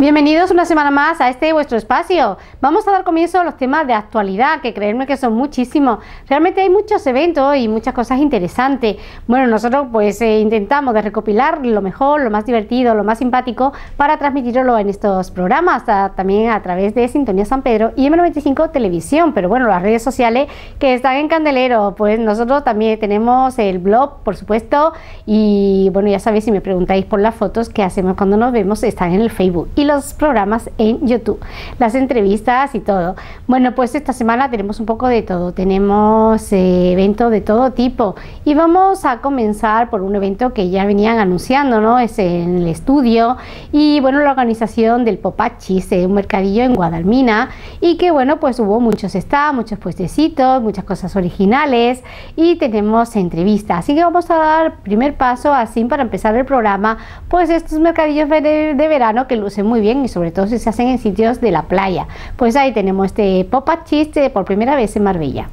Bienvenidos una semana más a este vuestro espacio. Vamos a dar comienzo a los temas de actualidad, que creedme que son muchísimos. Realmente hay muchos eventos y muchas cosas interesantes. Bueno, nosotros pues eh, intentamos de recopilar lo mejor, lo más divertido, lo más simpático para transmitirlo en estos programas, también a través de Sintonía San Pedro y M95 Televisión. Pero bueno, las redes sociales que están en Candelero, pues nosotros también tenemos el blog, por supuesto, y bueno, ya sabéis, si me preguntáis por las fotos que hacemos cuando nos vemos, están en el Facebook los programas en YouTube, las entrevistas y todo. Bueno, pues esta semana tenemos un poco de todo, tenemos eh, eventos de todo tipo y vamos a comenzar por un evento que ya venían anunciando, ¿no? Es en el estudio y bueno, la organización del Popachis, un mercadillo en Guadalmina y que bueno, pues hubo muchos está muchos puestecitos, muchas cosas originales y tenemos entrevistas. Así que vamos a dar primer paso así para empezar el programa, pues estos mercadillos de, de verano que lucen muy bien y sobre todo si se hacen en sitios de la playa. Pues ahí tenemos este pop-up chiste por primera vez en Marbella.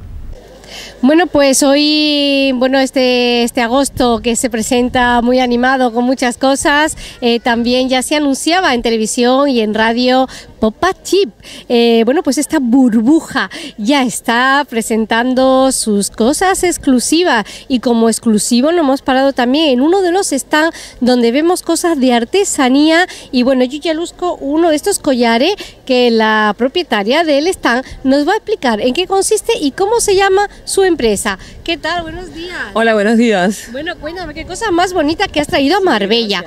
Bueno, pues hoy, bueno, este, este agosto que se presenta muy animado con muchas cosas, eh, también ya se anunciaba en televisión y en radio Popa Chip. Eh, bueno, pues esta burbuja ya está presentando sus cosas exclusivas y como exclusivo nos hemos parado también en uno de los stands donde vemos cosas de artesanía y bueno, yo ya luzco uno de estos collares que la propietaria del stand nos va a explicar en qué consiste y cómo se llama su empresa. ¿Qué tal? Buenos días. Hola, buenos días. Bueno, cuéntame, ¿qué cosa más bonita que has traído a Marbella?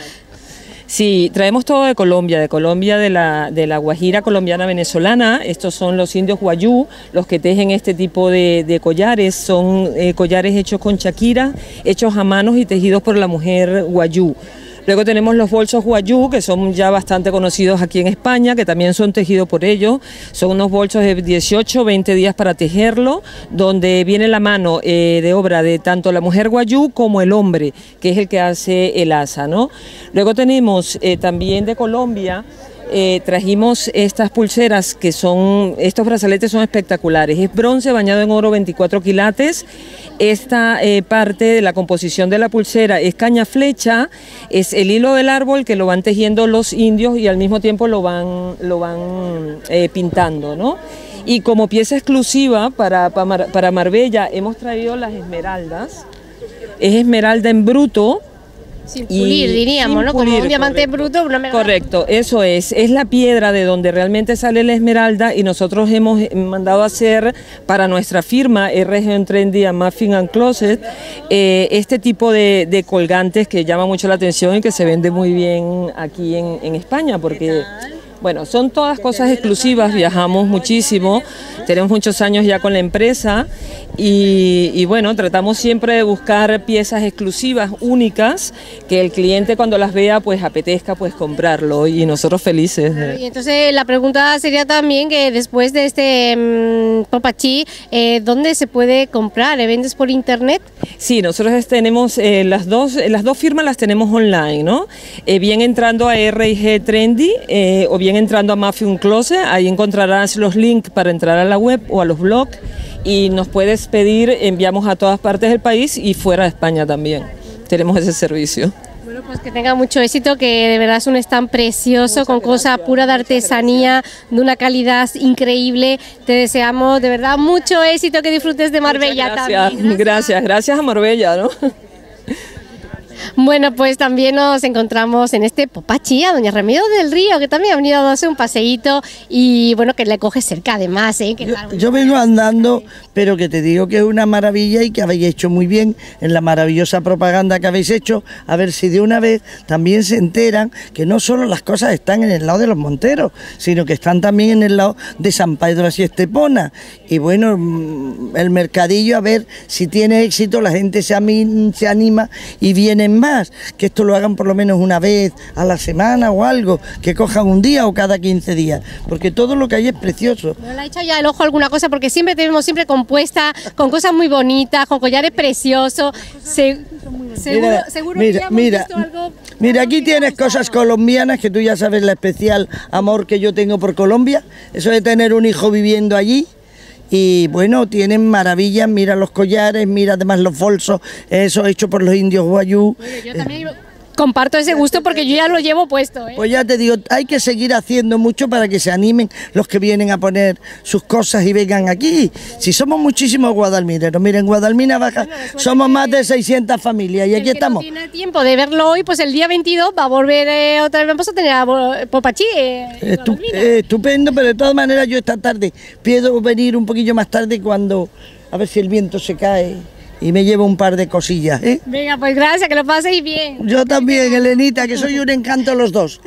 Sí, traemos todo de Colombia, de Colombia, de la, de la Guajira colombiana venezolana. Estos son los indios guayú, los que tejen este tipo de, collares. Son eh, collares hechos con chaquira, hechos a manos y tejidos por la mujer guayú. Luego tenemos los bolsos Huayú, que son ya bastante conocidos aquí en España, que también son tejidos por ellos. Son unos bolsos de 18, 20 días para tejerlo, donde viene la mano eh, de obra de tanto la mujer Guayú como el hombre, que es el que hace el asa. ¿no? Luego tenemos eh, también de Colombia eh, trajimos estas pulseras que son, estos brazaletes son espectaculares. Es bronce bañado en oro 24 quilates. Esta eh, parte de la composición de la pulsera es caña flecha, es el hilo del árbol que lo van tejiendo los indios y al mismo tiempo lo van, lo van eh, pintando, ¿no? Y como pieza exclusiva para, para Marbella hemos traído las esmeraldas. Es esmeralda en bruto, sin pulir, diríamos, ¿no? Como un diamante bruto, una Correcto, eso es. Es la piedra de donde realmente sale la esmeralda y nosotros hemos mandado a hacer para nuestra firma RG Trendy a Muffin and Closet eh, este tipo de, colgantes que llama mucho la atención y que se vende muy bien aquí en, en España porque... Bueno, son todas cosas exclusivas, viajamos muchísimo, tenemos muchos años ya con la empresa y, bueno, tratamos siempre de buscar piezas exclusivas, únicas, que el cliente cuando las vea pues apetezca pues comprarlo y nosotros felices. Y entonces la pregunta sería también que después de este mmm, Popachí, eh, ¿dónde se puede comprar? ¿Le vendes por internet? Sí, nosotros tenemos eh, las, dos, las dos firmas las tenemos online, ¿no? Eh, bien entrando a RIG Trendy o bien entrando a Muffin Closet, ahí encontrarás los links para entrar a la web o a los blogs y nos puedes pedir, enviamos a todas partes del país y fuera de España también. Tenemos ese servicio. Bueno, pues que tenga mucho éxito, que de verdad es un stand precioso, con cosa pura de artesanía, de una calidad increíble. Te deseamos de verdad mucho éxito, que disfrutes de Marbella gracias, también. Gracias, gracias a Marbella, ¿no? Bueno, pues también nos encontramos en este Popachía, Doña Remedio del Río, que también ha venido a darse un paseíto y bueno, que le coge cerca además. ¿eh? yo, vengo andando, pero que te digo que es una maravilla y que habéis hecho muy bien en la maravillosa propaganda que habéis hecho, a ver si de una vez también se enteran que no solo las cosas están en el lado de los monteros, sino que están también en el lado de San Pedro y Estepona. Y bueno, mm, el mercadillo, a ver si tiene éxito, la gente se, se anima y viene más, que esto lo hagan por lo menos una vez a la semana o algo, que cojan un día o cada 15 días, porque todo lo que hay es precioso. ¿No le ha hecho ya el ojo alguna cosa? Porque siempre tenemos siempre compuesta con cosas muy bonitas, con collares preciosos. seguro, mira, mira, mira, aquí tienes cosas colombianas que tú ya sabes la especial amor que yo tengo por Colombia, eso de tener un hijo viviendo allí y bueno, tienen maravillas, mira los collares, mira además los bolsos, eso hecho por los indios guayú. yo también comparto ese gusto porque yo ya lo llevo puesto. ¿eh? Pues ya te digo, hay que seguir haciendo mucho para que se animen los que vienen a poner sus cosas y vengan aquí. Si somos muchísimos guadalmineros, miren, Guadalmina Baja somos más de 600 familias y aquí estamos. No tiene tiempo de verlo hoy, pues el día 22 va a volver eh, otra vez, vamos a tener a Popachí. Eh, estupendo, pero de todas maneras yo esta tarde pido venir un poquillo más tarde cuando a ver si el viento se cae y me llevo un par de cosillas. ¿eh? Venga, pues gracias, que lo paséis bien. Yo también, Elenita, que soy un encanto los dos.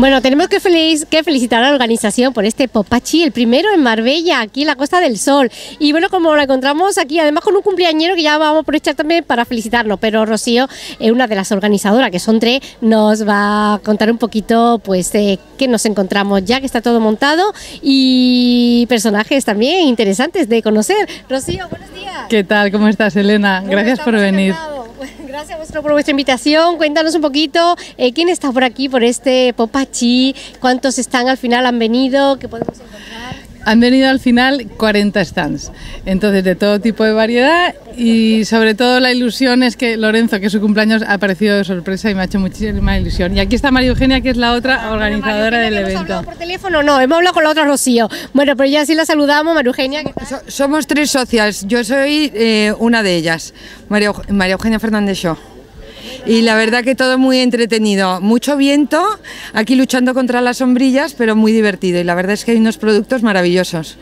Bueno, tenemos que, felicitar a la organización por este Popachi, el primero en Marbella, aquí en la Costa del Sol. Y bueno, como lo encontramos aquí, además con un cumpleañero que ya vamos a aprovechar también para felicitarlo, pero Rocío, es una de las organizadoras, que son tres, nos va a contar un poquito, pues, de qué nos encontramos ya, que está todo montado y personajes también interesantes de conocer. Rocío, buenos días. ¿Qué tal? ¿Cómo estás, Elena? Gracias por venir. Gracias por vuestra invitación. Cuéntanos un poquito eh, quién está por aquí, por este Popachi, cuántos están al final, han venido, qué podemos encontrar. Han venido al final 40 stands, entonces de todo tipo de variedad y sobre todo la ilusión es que Lorenzo, que es su cumpleaños, ha aparecido de sorpresa y me ha hecho muchísima ilusión. Y aquí está María Eugenia, que es la otra ah, organizadora del evento. ¿Hemos hablado por teléfono? No, hemos hablado con la otra Rocío. Bueno, pero ya sí la saludamos, María Eugenia. somos tres socias, yo soy eh, una de ellas, María, María Eugenia Fernández Shaw y la verdad que todo muy entretenido. Mucho viento, aquí luchando contra las sombrillas, pero muy divertido y la verdad es que hay unos productos maravillosos.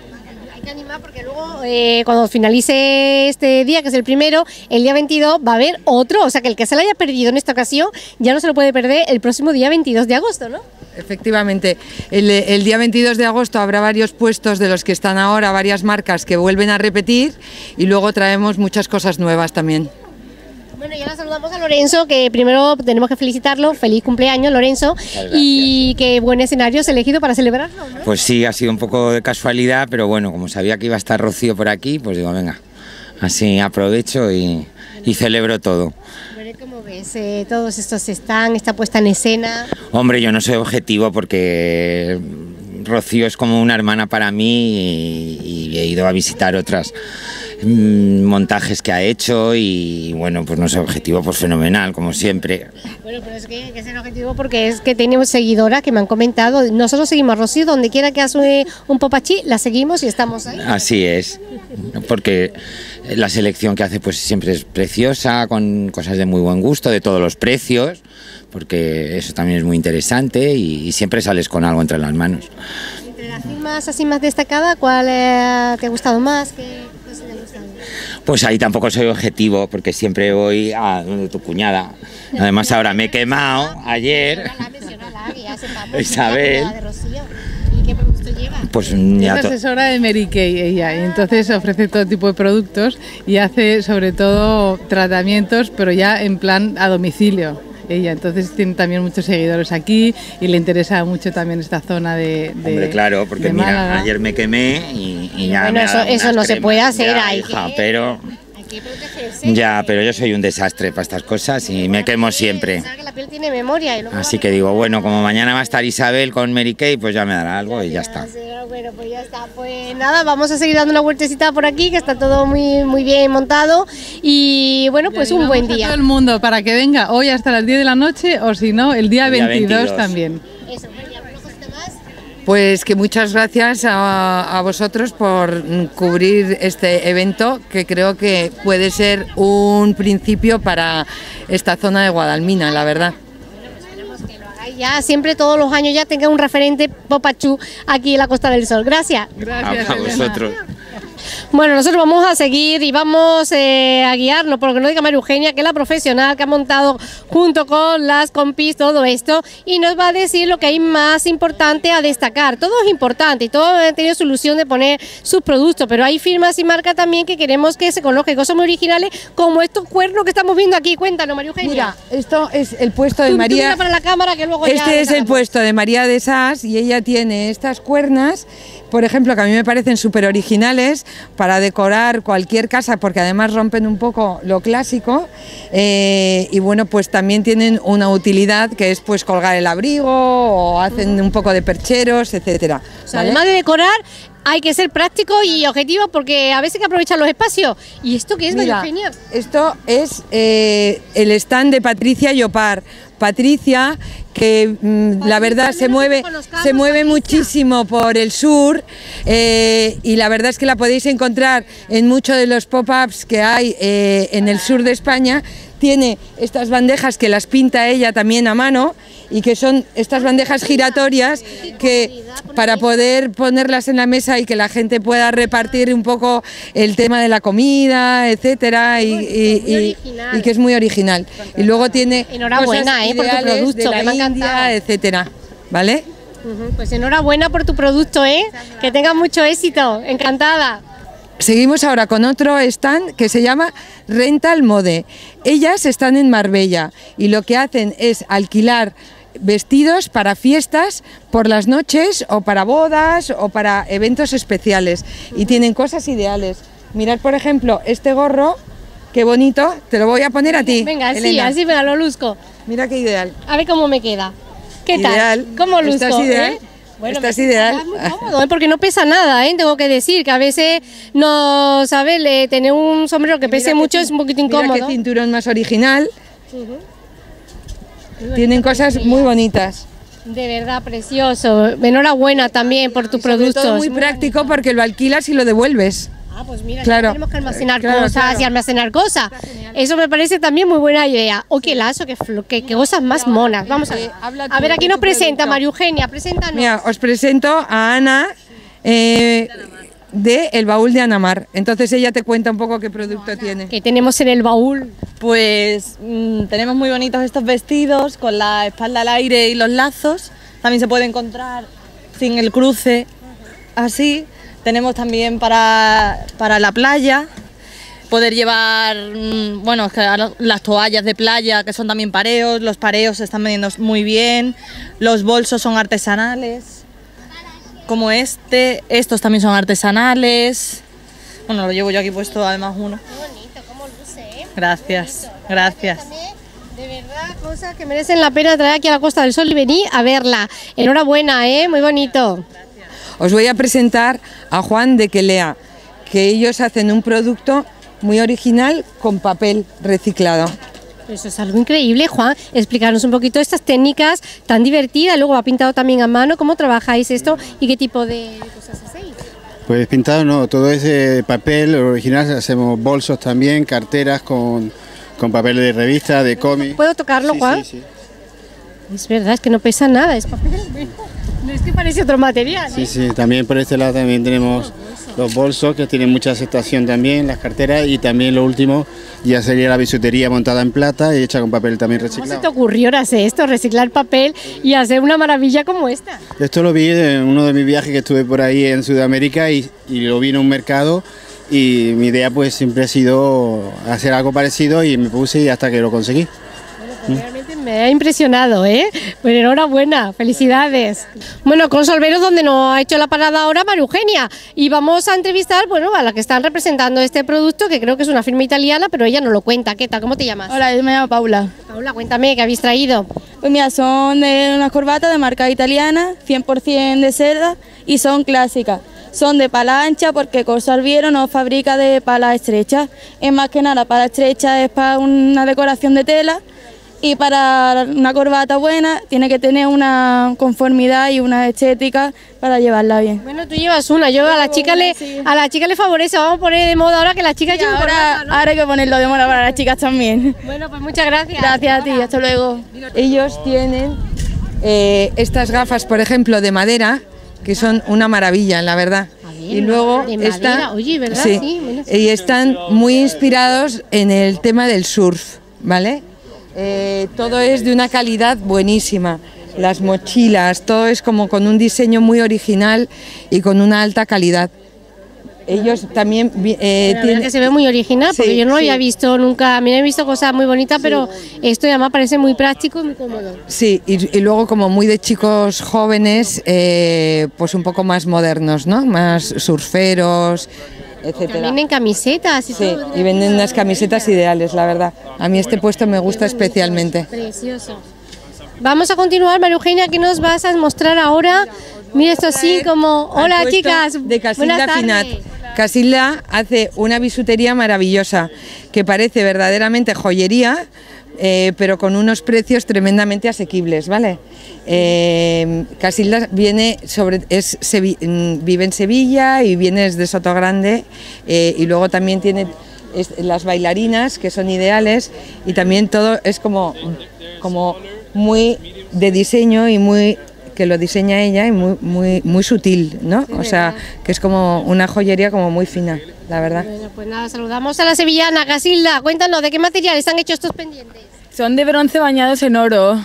Hay que animar porque luego eh, cuando finalice este día, que es el primero, el día 22 va a haber otro, o sea que el que se lo haya perdido en esta ocasión ya no se lo puede perder el próximo día 22 de agosto, ¿no? Efectivamente, el, el, día 22 de agosto habrá varios puestos de los que están ahora, varias marcas que vuelven a repetir y luego traemos muchas cosas nuevas también. Bueno, ya saludamos a Lorenzo, que primero tenemos que felicitarlo. Feliz cumpleaños, Lorenzo. Y qué buen escenario has elegido para celebrarlo. Pues sí, ha sido un poco de casualidad, pero bueno, como sabía que iba a estar Rocío por aquí, pues digo, venga, así aprovecho y, celebro todo. ¿Cómo ves? Eh, todos estos están, esta puesta en escena. Hombre, yo no soy objetivo porque Rocío es como una hermana para mí y he ido a visitar otras Mm, montajes que ha hecho y bueno, pues nuestro objetivo pues fenomenal, como siempre. Bueno, pero es que, es el objetivo porque es que tenemos seguidoras que me han comentado, nosotros seguimos a Rocío, donde quiera que hace un popachí, la seguimos y estamos ahí. Así es, porque la selección que hace pues siempre es preciosa, con cosas de muy buen gusto, de todos los precios, porque eso también es muy interesante y, siempre sales con algo entre las manos. Entre las firmas así más destacadas, ¿cuál eh, te ha gustado más? ¿Qué, pues ahí tampoco soy objetivo porque siempre voy a donde tu cuñada. Además ahora me he quemado ayer. Isabel. ¿Y qué producto lleva? Pues es asesora de Mary Kay ella y entonces ofrece todo tipo de productos y hace sobre todo tratamientos pero ya en plan a domicilio ella. Entonces tiene también muchos seguidores aquí y le interesa mucho también esta zona de. Hombre, claro, porque mira, ayer me quemé y, ya. Bueno, eso, eso no se puede hacer ahí. pero. Que protegerse. Ya, pero yo soy un desastre para estas cosas y me quemo siempre. Que la piel tiene memoria. Y luego Así que digo, bueno, como mañana va a estar Isabel con Mary Kay, pues ya me dará algo y ya está. Bueno, pues ya está. Pues nada, vamos a seguir dando una vueltecita por aquí, que está todo muy, muy bien montado. Y bueno, pues un buen Animamos a día. todo el mundo para que venga hoy hasta las 10 de la noche o si no, el día, El día 22, 22. también. Pues que muchas gracias a, a vosotros por cubrir este evento que creo que puede ser un principio para esta zona de Guadalmina, la verdad. Ya siempre todos los años ya tenga un referente Popachú aquí en la Costa del Sol. Gracias. Gracias. a Elena. vosotros. Bueno, nosotros vamos a seguir y vamos eh, a guiarnos, por lo que no diga María Eugenia, que es la profesional que ha montado junto con las compis todo esto y nos va a decir lo que hay más importante a destacar. Todo es importante y todo han tenido solución de poner sus productos, pero hay firmas y marcas también que queremos que se conozcan cosas muy originales como estos cuernos que estamos viendo aquí. Cuéntanos, María Eugenia. Mira, esto es el puesto de Tú- tú María. mira para la cámara que luego ya Este es el puesto de María de Sas y ella tiene estas cuernas, por ejemplo, que a mí me parecen súper originales para decorar cualquier casa, porque además rompen un poco lo clásico. eh, y bueno, pues también tienen una utilidad que es pues colgar el abrigo o hacen un poco de percheros, etcétera. O sea, ¿vale? además de decorar, hay que ser práctico y objetivo porque a veces hay que aprovechar los espacios. ¿Y esto qué es, Mira, Eugenia? Esto es eh, el stand de Patricia Llopar. Patricia, que mm, la verdad se mueve, se mueve muchísimo por el sur eh, y la verdad es que la podéis encontrar en muchos de los pop-ups que hay eh, en el sur de España. Tiene estas bandejas que las pinta ella también a mano y que son estas bandejas giratorias que para poder ponerlas en la mesa y que la gente pueda repartir un poco el tema de la comida, etcétera, y, y- y- que es muy original. Y luego tiene Enhorabuena, cosas por tu producto, de la que. India, etcétera, ¿vale? Pues enhorabuena por tu producto, ¿eh? Que tengas mucho éxito. Encantada. Seguimos ahora con otro stand que se llama Rental Mode. Ellas están en Marbella y lo que hacen es alquilar vestidos para fiestas por las noches o para bodas o para eventos especiales y tienen cosas ideales. Mirad, por ejemplo, este gorro, qué bonito, te lo voy a poner a ti. Venga, así, Elena. así me lo luzco. Mira qué ideal. A ver cómo me queda. ¿Qué Ideal. tal? ¿Cómo luzco? Estás ideal. eh? Estás ideal. Muy cómodo, ¿eh? porque no pesa nada, ¿eh? tengo que decir que a veces no, ¿sabes? Le- tener un sombrero que Mira pese mucho es un poquito Mira incómodo. qué cinturón más original. Tienen cosas muy bonitas. De verdad, precioso. Enhorabuena también por tu producto. todo muy Es práctico porque lo alquilas y lo devuelves. Ah, pues mira, ya Claro. tenemos que almacenar Claro, cosas claro. y almacenar cosas. Eso me parece también muy buena idea. Oh, qué lazo, qué, qué, qué cosas más monas. Vamos a ver. Eh, habla A ver, aquí nos presenta. María Eugenia, preséntanos. Mira, os presento a Ana eh, de El Baúl de Anamar. Entonces ella te cuenta un poco qué producto tiene. Que tenemos en el baúl. Pues mm, tenemos muy bonitos estos vestidos con la espalda al aire y los lazos. También se puede encontrar sin el cruce así. Tenemos también para, para la playa. Poder llevar, mm, bueno, las toallas de playa que son también pareos. Los pareos se están vendiendo muy bien. Los bolsos son artesanales. Como este. Estos también son artesanales. Bueno, lo llevo yo aquí puesto además uno. Gracias, gracias. De verdad, cosas que merecen la pena traer aquí a la Costa del Sol y venir a verla. Enhorabuena, ¿eh? Muy bonito. Os voy a presentar a Juan de Quelea, que ellos hacen un producto muy original con papel reciclado. Eso es algo increíble, Juan. Explicarnos un poquito estas técnicas tan divertidas. Luego ha pintado también a mano. ¿Cómo trabajáis esto y qué tipo de cosas hacéis? Pues pintado no, todo ese papel original, hacemos bolsos también, carteras con, con papel de revista, de cómic. ¿Puedo tocarlo, Sí, Juan? sí, sí. Es verdad, es que no pesa nada. Es papel. No es que parece otro material. Sí, ¿eh? sí, también por este lado también tenemos los bolsos que tienen mucha aceptación también, las carteras y también lo último ya sería la bisutería montada en plata y hecha con papel también ¿Cómo se reciclado. te ocurrió hacer esto, reciclar papel y hacer una maravilla como esta? Esto lo vi en uno de mis viajes que estuve por ahí en Sudamérica y, y lo vi en un mercado y mi idea pues siempre ha sido hacer algo parecido y me puse y hasta que lo conseguí. Me Me ha impresionado, ¿eh? Pues enhorabuena, felicidades. Bueno, con Solveros, donde nos ha hecho la parada ahora María Eugenia. Y vamos a entrevistar, bueno, a la que están representando este producto, que creo que es una firma italiana, pero ella no lo cuenta. ¿Qué tal? ¿Cómo te llamas? Hola, yo me llamo Paula. Paula, cuéntame, ¿qué habéis traído? Pues mira, son de unas corbatas de marca italiana, 100% de seda y son clásicas. Son de pala ancha porque Corso Alviero no fabrica de pala estrecha. Es más que nada, la pala estrecha es para una decoración de tela y para una corbata buena tiene que tener una conformidad y una estética para llevarla bien. Bueno, tú llevas una, yo a la chica le a la chica le favorece, vamos a poner de moda ahora que las chicas llevan ahora, corbata, ¿no? ahora hay que ponerlo de moda para las chicas también. Bueno, pues muchas gracias. Gracias a ti, hasta luego. Ellos tienen eh, estas gafas, por ejemplo, de madera, que son una maravilla, la verdad. y luego están, oye, ¿verdad? sí, Sí, bueno, sí, y sí, están muy inspirados en el tema del surf, ¿vale? Eh, todo es de una calidad buenísima. Las mochilas, todo es como con un diseño muy original y con una alta calidad. Ellos también eh, La tienen- que se ve muy original, porque Sí, yo no lo sí. había visto nunca, a mí he visto cosas muy bonitas, pero esto además parece muy práctico y muy cómodo. Sí, y, y luego como muy de chicos jóvenes, eh, pues un poco más modernos, ¿no? Más surferos, etcétera. También en camisetas y Sí, todo. y venden unas camisetas ideales, la verdad. A mí este puesto me gusta especialmente. Precioso. Vamos a continuar, María Eugenia, ¿qué nos vas a mostrar ahora? Mira esto así como, hola chicas, De Casilda. Finat. Casilda hace una bisutería maravillosa que parece verdaderamente joyería, eh, pero con unos precios tremendamente asequibles, ¿vale? Eh, Casilda viene sobre, es, Sevi- mm, vive en Sevilla y viene de Sotogrande eh, y luego también tiene es- las bailarinas que son ideales y también todo es como, como muy de diseño y muy que lo diseña ella y muy muy muy sutil, ¿no? O sea, que es como una joyería como muy fina, la verdad. Bueno, pues nada, saludamos a la sevillana, Casilda. Cuéntanos, ¿de qué materiales están hechos estos pendientes? Son de bronce bañados en oro.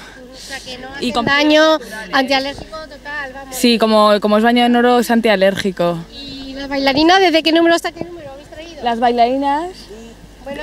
Y con daño antialérgico total, vamos. Sí, como, como es bañado en oro es antialérgico. ¿Y las bailarinas desde qué número hasta qué número habéis traído? Las bailarinas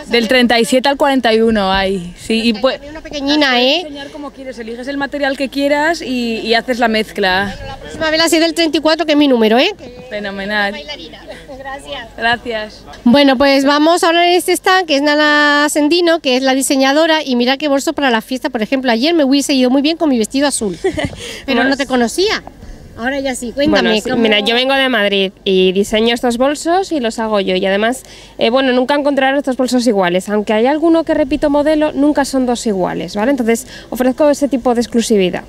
del 37 al 41 hay. Sí, y pues Una pequeñina, ¿eh? enseñar como quieres, eliges el material que quieras y, y haces la mezcla. La próxima vez la del 34, que es mi número, ¿eh? Fenomenal. Gracias. Gracias. Bueno, pues vamos ahora en este stand que es Nana Sendino, que es la diseñadora, y mira qué bolso para la fiesta. Por ejemplo, ayer me hubiese ido muy bien con mi vestido azul, pero no te conocía. Ahora ya sí, cuéntame. Bueno, sí, ¿cómo- mira, yo vengo de Madrid y diseño estos bolsos y los hago yo. Y además, eh, bueno, nunca encontrarás estos bolsos iguales. Aunque hay alguno que repito modelo, nunca son dos iguales, ¿vale? Entonces, ofrezco ese tipo de exclusividad.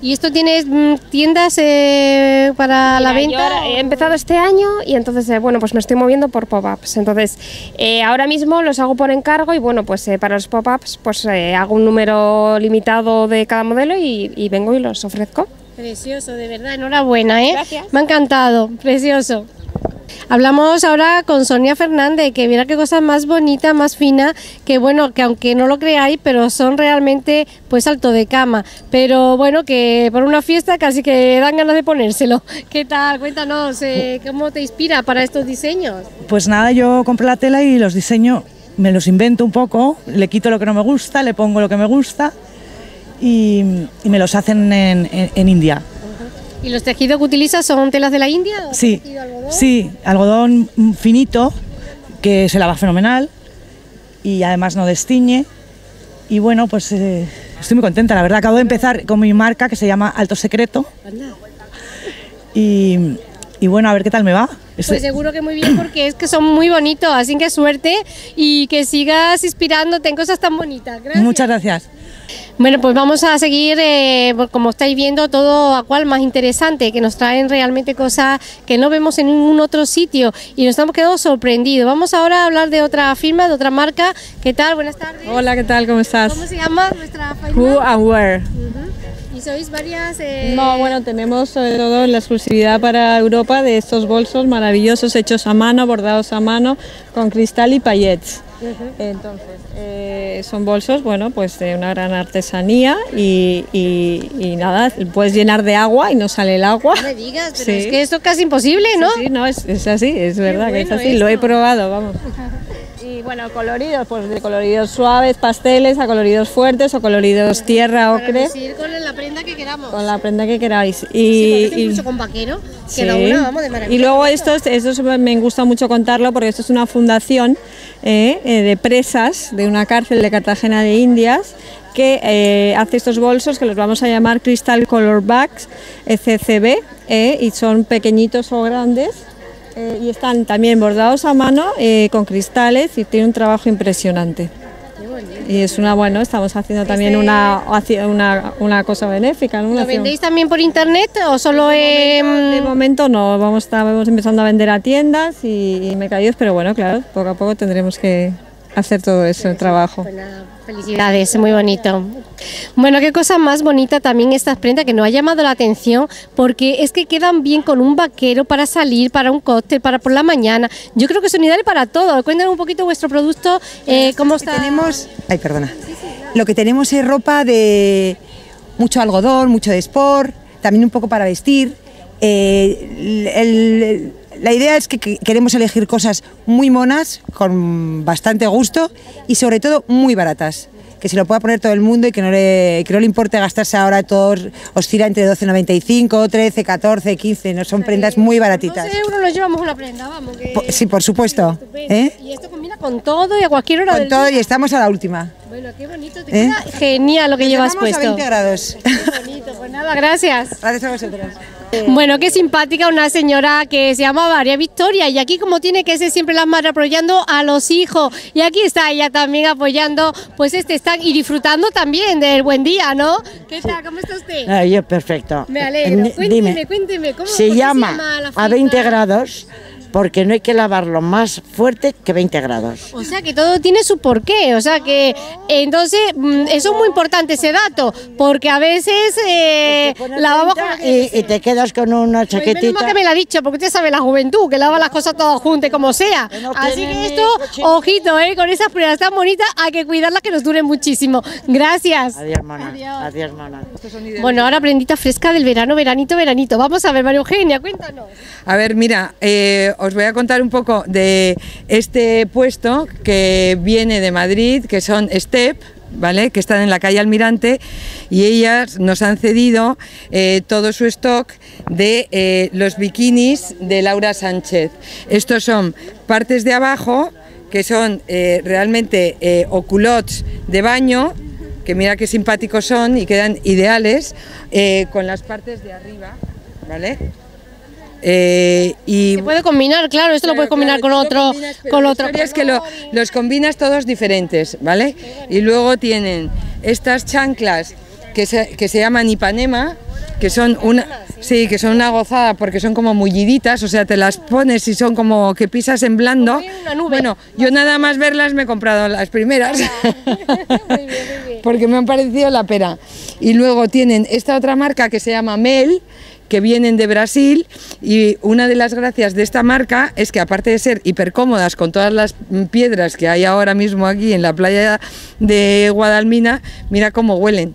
¿Y esto tienes mm, tiendas eh, para la venta? yo ahora he empezado este año y entonces, eh, bueno, pues me estoy moviendo por pop-ups. Entonces, eh, ahora mismo los hago por encargo y, bueno, pues eh, para los pop-ups, pues eh, hago un número limitado de cada modelo y, y vengo y los ofrezco. Precioso, de verdad, enhorabuena, ¿eh? Gracias. Me ha encantado, precioso. Hablamos ahora con Sonia Fernández, que mira qué cosa más bonita, más fina, que bueno, que aunque no lo creáis, pero son realmente pues alto de cama. Pero bueno, que por una fiesta casi que dan ganas de ponérselo. ¿Qué tal? Cuéntanos, eh, ¿cómo te inspira para estos diseños? Pues nada, yo compro la tela y los diseño, me los invento un poco, le quito lo que no me gusta, le pongo lo que me gusta y, y me los hacen en, en- en India. ¿Y los tejidos que utilizas son telas de la India? o Sí, algodón? sí, algodón finito que se lava fenomenal y además no destiñe. Y bueno, pues eh, estoy muy contenta, la verdad. Acabo de empezar con mi marca que se llama Alto Secreto y, y bueno, a ver qué tal me va. Pues seguro que muy bien porque es que son muy bonitos, así que suerte y que sigas inspirándote en cosas tan bonitas. Gracias. Muchas gracias. Bueno, pues vamos a seguir, eh, como estáis viendo, todo a cual más interesante, que nos traen realmente cosas que no vemos en ningún otro sitio y nos estamos quedando sorprendidos. Vamos ahora a hablar de otra firma, de otra marca. ¿Qué tal? Buenas tardes. Hola, ¿qué tal? ¿Cómo estás? ¿Cómo se llama nuestra firma? Who and Where. Y sois varias... eh, No, bueno, tenemos sobre todo la exclusividad para Europa de estos bolsos maravillosos hechos a mano, bordados a mano, con cristal y paillettes. Entonces, eh, son bolsos, bueno, pues de una gran artesanía y, y- y nada, puedes llenar de agua y no sale el agua. No me digas, pero Sí. es que esto es casi imposible, ¿no? Sí, sí, no, es, es así, es verdad que es bueno así, lo he esto. probado, vamos. Sí, bueno, coloridos, pues de coloridos suaves, pasteles, a coloridos fuertes o coloridos tierra, ocre. lucir con la prenda que queramos. Con la prenda que queráis. Sí, Y, este y- incluso con vaquero, Sí. que una, vamos, de maravilla. Y luego estos, estos me gusta mucho contarlo porque esto es una fundación eh, eh, de presas de una cárcel de Cartagena de Indias que eh, hace estos bolsos que los vamos a llamar Crystal Color Bags, eh, CCB, eh, y son pequeñitos o grandes. Eh, y están también bordados a mano eh, con cristales y tiene un trabajo impresionante. Y es una, bueno, estamos haciendo también Este- una, una, una cosa benéfica. ¿no? ¿Lo vendéis también por internet o solo en...? De momento no, vamos, estamos empezando a vender a tiendas y, y mercadillos, pero bueno, claro, poco a poco tendremos que hacer todo eso, el trabajo. Felicidades, muy bonito. Bueno, qué cosa más bonita también estas prendas que nos ha llamado la atención porque es que quedan bien con un vaquero para salir, para un cóctel, para por la mañana. Yo creo que son ideales para todo. Cuéntanos un poquito vuestro producto, eh, cómo está. Tenemos, ay, perdona. Lo que tenemos es ropa de mucho algodón, mucho de sport, también un poco para vestir. Eh, el- el- la idea es que que queremos elegir cosas muy monas, con bastante gusto y sobre todo muy baratas. Que se lo pueda poner todo el mundo y que no le, que no le importe gastarse ahora, todos oscila entre 12,95, 13, 14, 15, no son prendas muy baratitas. 12 euros nos llevamos una prenda, vamos. Que... Sí, por supuesto. ¿eh? Y esto combina con todo y a cualquier hora Con del todo día. y estamos a la última. Bueno, qué bonito. Te ¿Eh? queda genial lo que Nos llevas llevamos a puesto. 20 grados. bonito, pues nada, gracias. Gracias a vosotros. Bueno, qué simpática una señora que se llama María Victoria y aquí como tiene que ser siempre la madre apoyando a los hijos y aquí está ella también apoyando pues este stand y disfrutando también del buen día, ¿no? ¿Qué tal? ¿Cómo está usted? Ah, yo perfecto. Me alegro. Eh, Cuénteme, dime, cuénteme, ¿cómo se llama, la a fiesta? 20 grados porque no hay que lavarlo más fuerte que 20 grados. O sea que todo tiene su porqué, o sea que entonces mm, eso es muy importante ese dato, porque a veces eh, lavamos con Y, y te quedas con una Pues chaquetita. que me lo ha dicho, porque usted sabe la juventud, que lava las cosas todas juntas como sea. Así que esto, ojito, ¿eh? con esas pruebas tan bonitas, hay que cuidarlas que nos duren muchísimo. Gracias. Adiós, mona. Adiós, mona. Bueno, ahora prendita fresca del verano, veranito, veranito. Vamos a ver, María Eugenia, cuéntanos. A ver, mira, eh, os voy a contar un poco de este puesto que viene de Madrid, que son Step, ¿vale? Que están en la calle Almirante y ellas nos han cedido eh, todo su stock de eh, los bikinis de Laura Sánchez. Estos son partes de abajo que son eh, realmente oculots de baño, que mira qué simpáticos son y quedan ideales, con las partes de arriba, ¿vale? Eh, y Se puede combinar, claro, esto lo puedes combinar con otro, con otro. es que lo- los combinas todos diferentes, ¿vale? Y luego tienen estas chanclas que se, que se llaman Ipanema, que son una sí, que son una gozada porque son como mulliditas, o sea, te las pones y son como que pisas en blando. Bueno, yo nada más verlas me he comprado las primeras. porque me han parecido la pera. Y luego tienen esta otra marca que se llama Mel, que vienen de Brasil y una de las gracias de esta marca es que aparte de ser hipercómodas con todas las piedras que hay ahora mismo aquí en la playa de Guadalmina, mira cómo huelen.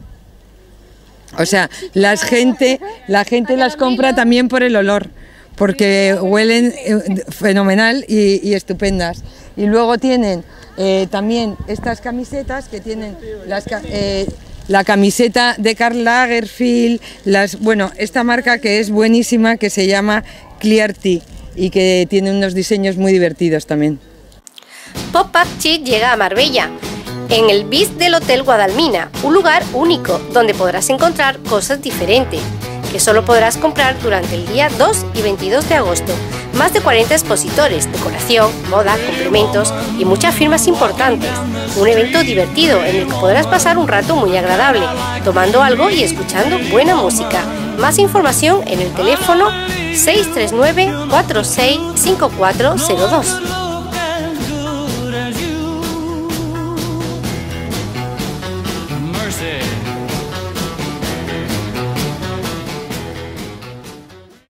O sea, la gente, la gente las compra también por el olor, porque huelen eh, fenomenal y, y estupendas. Y luego tienen eh, también estas camisetas que tienen eh, la camiseta de Karl Lagerfeld, bueno, esta marca que es buenísima que se llama Clear Tea y que tiene unos diseños muy divertidos también. Pop-Up Chic llega a Marbella, en el BIS del Hotel Guadalmina, un lugar único donde podrás encontrar cosas diferentes, que solo podrás comprar durante el día 2 y 22 de agosto. Más de 40 expositores, decoración, moda, complementos y muchas firmas importantes. Un evento divertido en el que podrás pasar un rato muy agradable, tomando algo y escuchando buena música. Más información en el teléfono 639 465402.